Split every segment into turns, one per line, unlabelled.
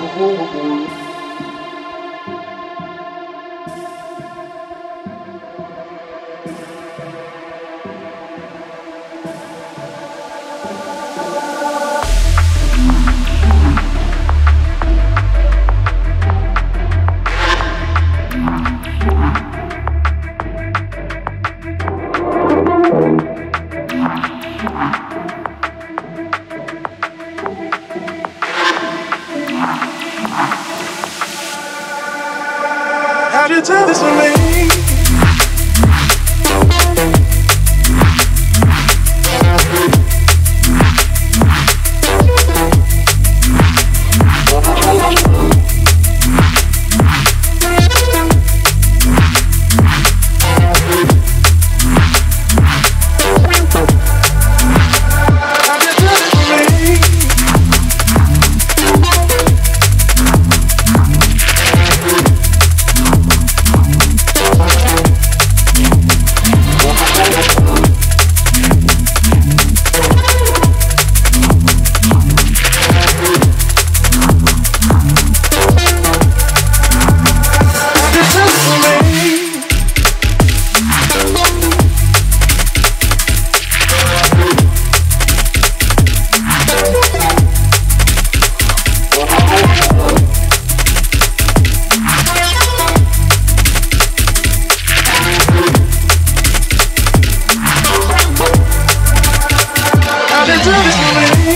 oh boom, boom. You do this for me? Thank.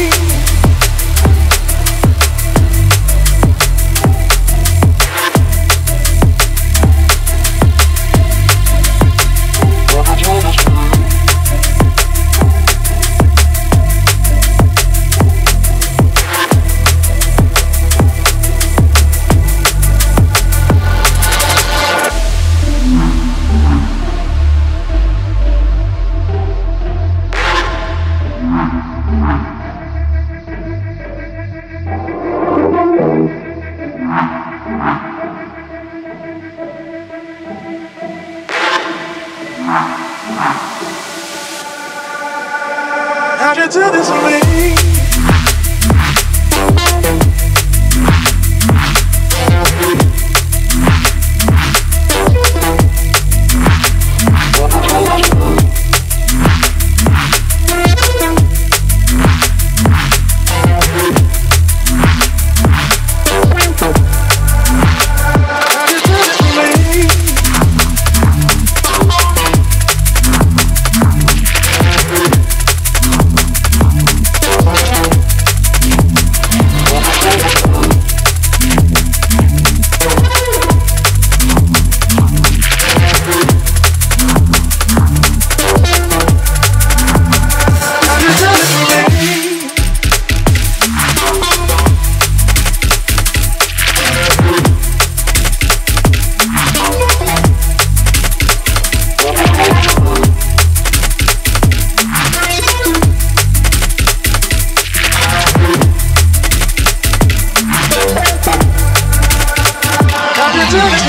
How'd you do this to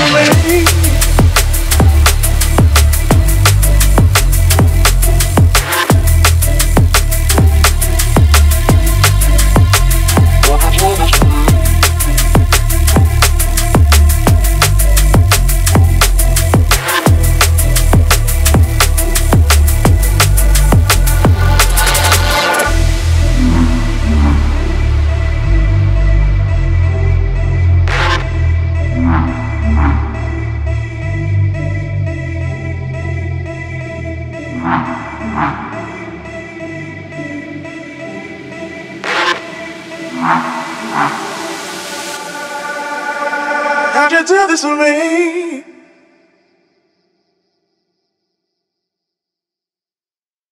you How'd you do this to me?